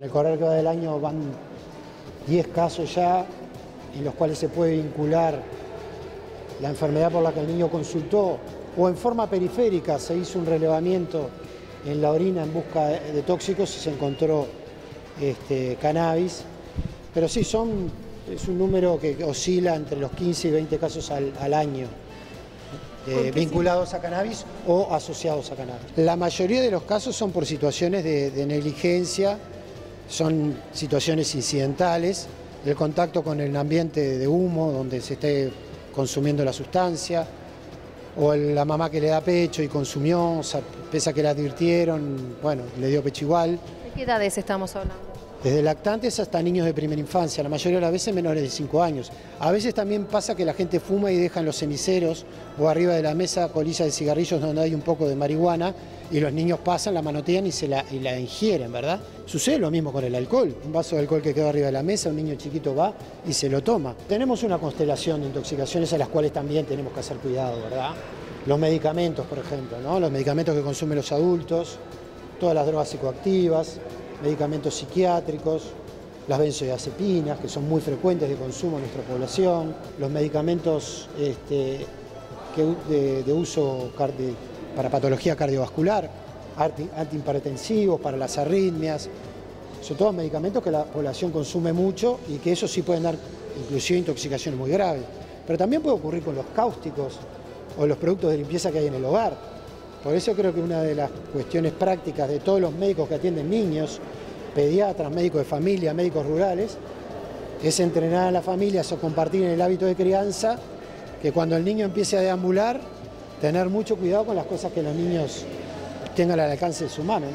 En el correr que va del año van 10 casos ya en los cuales se puede vincular la enfermedad por la que el niño consultó o en forma periférica se hizo un relevamiento en la orina en busca de tóxicos y se encontró este, cannabis. Pero sí, son, es un número que oscila entre los 15 y 20 casos al, año. Eh, vinculados a cannabis o asociados a cannabis. La mayoría de los casos son por situaciones de negligencia, son situaciones incidentales, el contacto con el ambiente de humo donde se esté consumiendo la sustancia, o la mamá que le da pecho y consumió, pese a que la advirtieron, bueno, le dio pecho igual. ¿De qué edades estamos hablando? Desde lactantes hasta niños de primera infancia, la mayoría de las veces menores de 5 años. A veces también pasa que la gente fuma y deja en los ceniceros o arriba de la mesa colillas de cigarrillos donde hay un poco de marihuana y los niños pasan, la manotean y, se la, y la ingieren, ¿verdad? Sucede lo mismo con el alcohol. Un vaso de alcohol que queda arriba de la mesa, un niño chiquito va y se lo toma. Tenemos una constelación de intoxicaciones a las cuales también tenemos que hacer cuidado, ¿verdad? Los medicamentos, por ejemplo, ¿no? Los medicamentos que consumen los adultos, todas las drogas psicoactivas, medicamentos psiquiátricos, las benzodiazepinas, que son muy frecuentes de consumo en nuestra población, los medicamentos este, de, uso para patología cardiovascular, antihipertensivos, para las arritmias, son todos medicamentos que la población consume mucho y que eso sí pueden dar inclusive intoxicaciones muy graves. Pero también puede ocurrir con los cáusticos o los productos de limpieza que hay en el hogar. Por eso creo que una de las cuestiones prácticas de todos los médicos que atienden niños, pediatras, médicos de familia, médicos rurales, es entrenar a las familias o compartir en el hábito de crianza que cuando el niño empiece a deambular, tener mucho cuidado con las cosas que los niños tengan al alcance de su mano.